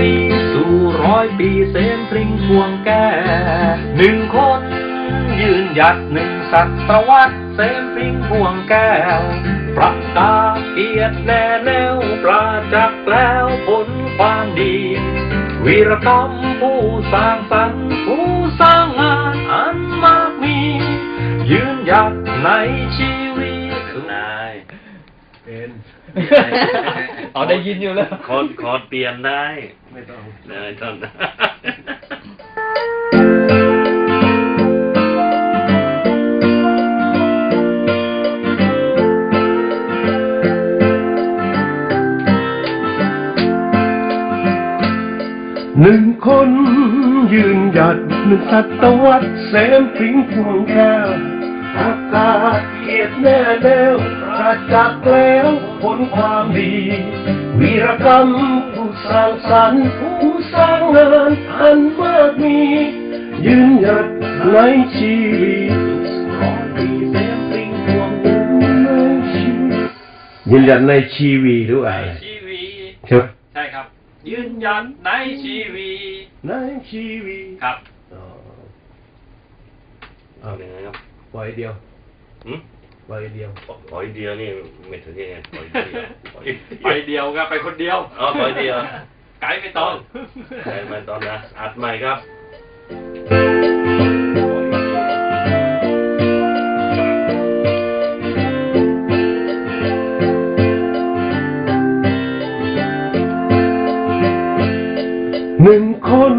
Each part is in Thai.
วีสู่ร้อยปีเสนพริ้งพวงแก้หนึ่งคนยืนหยัดหนึ่งศตวรรษเสนพริ้งพวงแก้วประกาศเกียรติแน่แนวปราจักษ์แล้วผลความดี วีรกรรมผู้สร้างสรรค์ผู้สร้างงานอันมากมี ยืนหยัดในชีวิตนายเป็นเอาได้ยินอยู่แล้วคอร์ดคอร์ดเปลี่ยนได้ ไม่ต้องไม่ต้องหนึ่งคนยืนหยัดหนึ่งศตวรรษเสม พริ้งพวงแก้วประกาศเกียรติแน่แนวประจักษ์แล้ว ผลความดี วีรกรรมผู้สร้างสรรค์ผู้สร้างงานอันมากมี ยืนหยัดในชีวิตร้อยปีแสนพริ้งพวงแก้วในชีวิตยืนหยัดในชีวิตด้วยชีวิตใช่ไหมใช่ครับ ยืนยันในชีวิตในชีวิตครับอ๋อเอาเป็นไงครับปล่อยเดียวหืม ปล่อยเดียวขอยเดียวนี่ไม่ถึงยังไงขอยเดียวขอยไปเดียวครับไปคนเดียวอ๋อขอยเดียวไกด์ไม่ต้องใช่มาตอนนะอัดใหม่ครับหนึ่งคน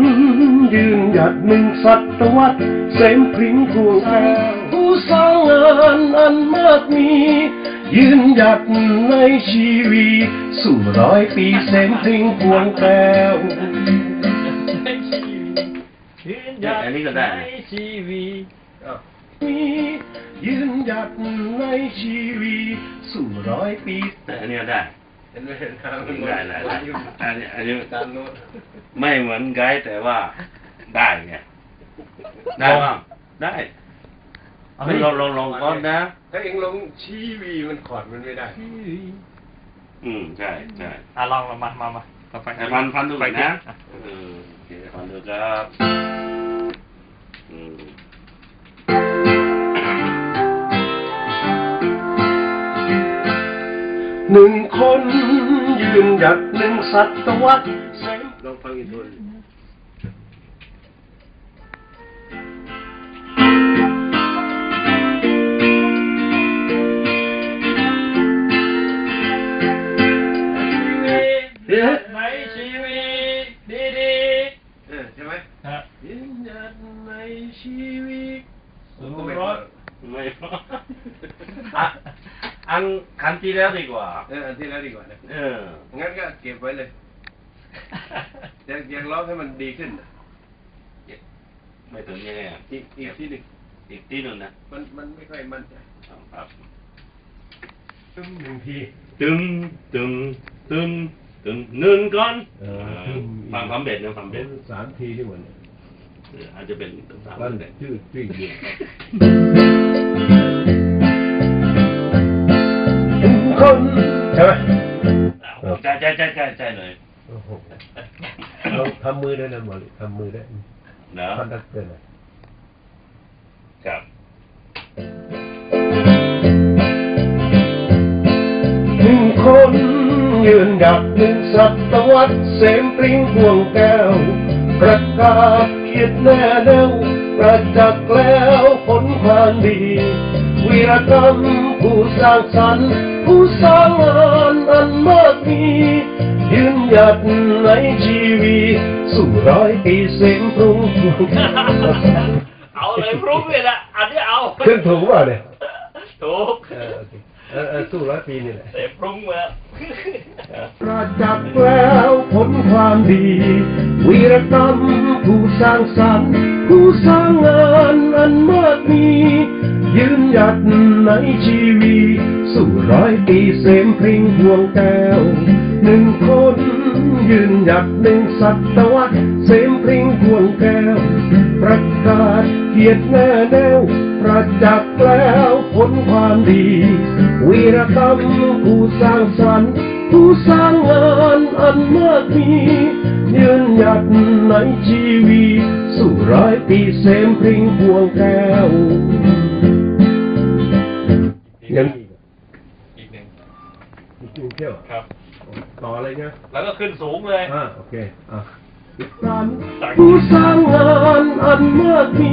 ยืนหยัดหนึ่งสัตวรรษเสมพริ้งพวงแก้วผู้ สร้างงานอันมากมี ยืนหยัดในชีวิตสู่ร้อยปีเสมพริ้งพวงแก้วยืนยันอันนี้ก็ได้ในชีวิตมียืนหยัดในชีวิตสู่ร้อยปีอันนี้ก็ได้เห็นไหมเห็นไหมได้ได้ได้อันนี้อันนี้ตามโน้ตไม่เหมือนไกด์แต่ว่าได้ไงได้บ้างได้ เอาไม่ดิลองลองลองก่อนนะ ถ้าเองลงชีวีมันขอดมันไม่ได้ อืมใช่ใช่อะลองมามามามาเราไปแต่พันพันดูไปก่อนนะนะเออโอเคพันดูครับอืมหนึ่งคนยืนหยัดหนึ่งสัตวรรษลองฟังอีกที ช่ไหมๆฮะยืนหยัดในชีวิตสู่รถไม่พออะอันคันที่แล้วดีกว่า เอออันที่แล้วดีกว่านะเออ งั้นก็เก็บไว้เลยอยากอยากร้องให้มันดีขึ้นน่ะไม่ถึงยังไงอะอีกอีกที่หนึ่งอีกที่หนึ่งนะ มันมันไม่ค่อยมั่นใจครับหนึ่งทีตึงตึงตึง ตึงหนึ่งก่อนเออเออฟังความเด็ดนะความเด็ดสามทีที่หมดเอออาจจะเป็นสามวันเด็ดชื่อชื่อเดียวคนใช่ไหมใช่ใช่ใช่ใช่ใช่เลยโอ้โหเราทำมือได้นะหมอทำมือได้เนาะคอนดักเตอร์ครับ ยืนหยัดหนึ่งสัตวรรษเสมปริงพวงแก้ว ประกาศเกียรติแน่แนวประจักษ์แล้วผลความดี วีรกรรมผู้สร้างสรรค์ผู้สร้างงานอันมากมียืนหยัดในชีวิตสู่ร้อยปีเสมปรุงพวงแก้วเอาเลยพรุ่งนี่แหละอันนี้เอาขึ้นถูกป่ะเนี่ยถูก เออโอเคเออเออสู้ร้อยปีนี่แหละเต็มพรุ่งแล้วประจักษ์แล้วผลความดี วีรกรรมผู้สร้างสรรค์ผู้สร้างงานอันมากมี ยืนหยัดในชีวิตสู่ร้อยปีเสมพริ้งพวงแก้วหนึ่งคนยืนหยัดหนึ่งสัตวรรษเสมพริ้งพวงแก้ว ประกาศเกียรติแน่แนวประจักษ์แล้วผลความดี วีรกรรมผู้สร้างสรรค์ผู้สร้างงานอันมากมียืนหยัดในชีวิตสู่ร้อยปีเสมพริ้งพวงแก้วยังอีกหนึ่งอีกหนึ่งเที่ยวครับ ต่ออะไรเนี่ยแล้วก็ขึ้นสูงเลยอ่าโอเคอะกันผู้สร้างงานอันมากมี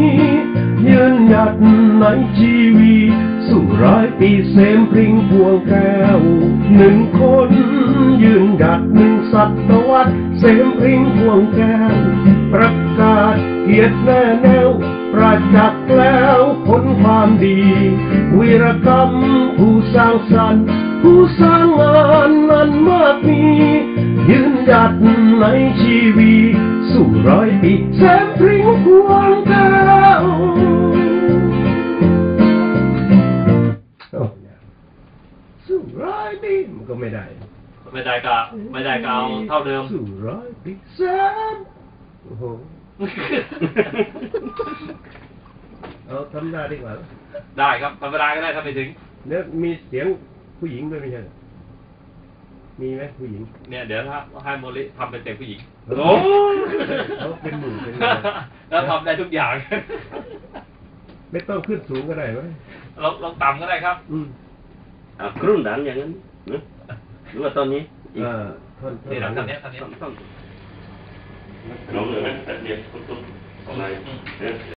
ยืนหยัด ในชีวิตสู่ร้อยปีเสมพริงพวงแก้วหนึ่งคนยืนหยัดหนึ่งสัตวรรษเสมพริงพวงแก้วประกาศเกียรติแน่แนวประจักษ์แล้วผลความดี วีรกรรมผู้สร้างสรรค์ผู้สร้างงานนั้นมากมียืนหยัดในชีวิตสู่ร้อยปีแสนพริงพวงแก้ว ก็ไม่ได้ ไม่ได้ก็ไม่ได้ก็เอาเท่าเดิมสู่ร้อยปีแสนโอ้โหเอาทำได้ดีกว่าได้ครับธรรมดาก็ได้ถ้าไม่ถึงเนี่ยมีเสียงผู้หญิงด้วยไม่ใช่เหรอมีไหมผู้หญิง เนี่ยเดี๋ยวถ้าให้โมลิทำเป็นเด็กผู้หญิงโอ้เขาเป็นหมู่เป็นหมู่แล้วทำได้ทุกอย่าง ไม่ต้องขึ้นสูงก็ได้ไหมลองลองต่ำก็ได้ครับ อืมอะครุ่นดังอย่างนั้นนะ หรือว่าตอนนี้อีกอ่าท่อนนี่หลังท่ท่าอนนเนี้ยท่านเนี้ยต้องต้องลองเลยไหมแต่เดียวตุ๊บตุ๊บอะไรเนี่ย